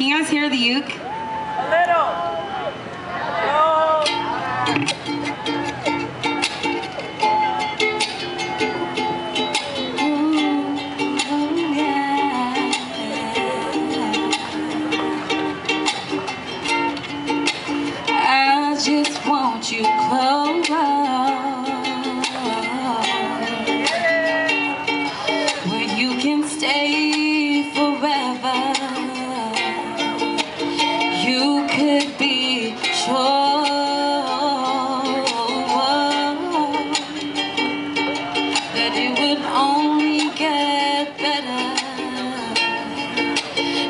Can you guys hear the uke? A little. No. I just want you close would only get better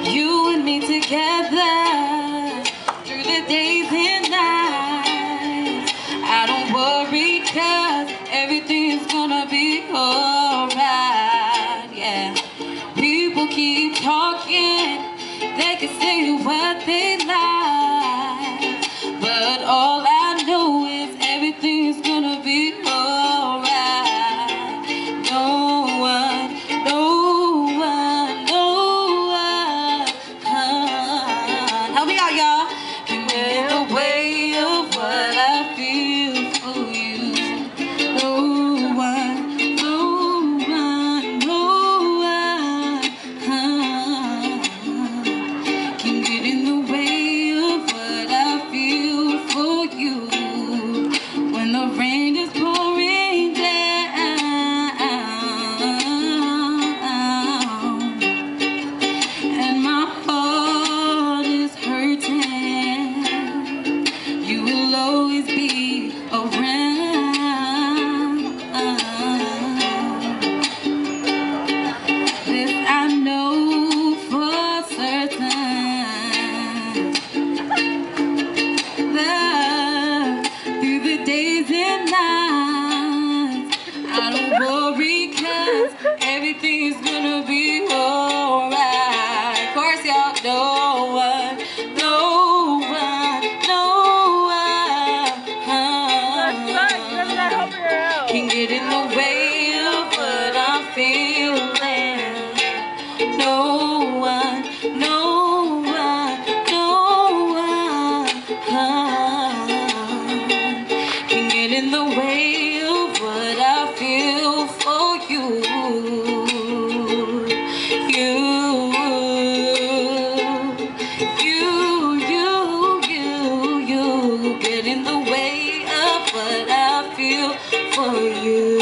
You and me together through the days and nights. I don't worry cause everything's gonna be alright, yeah. People keep talking, they can say what they like. everything's gonna be alright. Of course, y'all, know no one, no one, no one can get in the way of what I'm feeling. No one, no one, no one can get in the way. you.